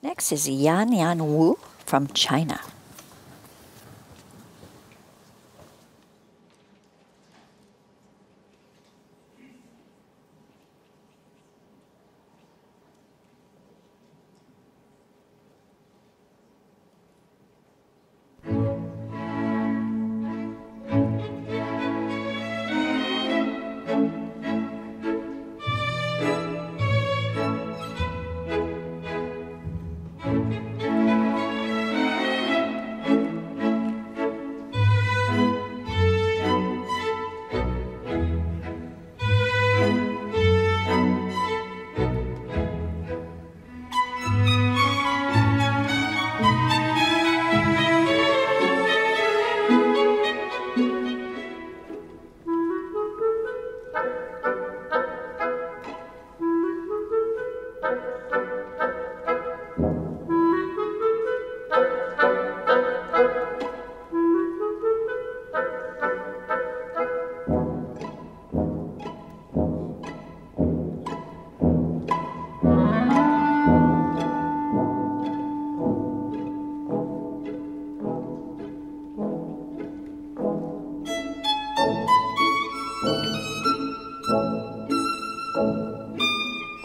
Next is Yan Yan Wu from China.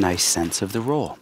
Nice sense of the role.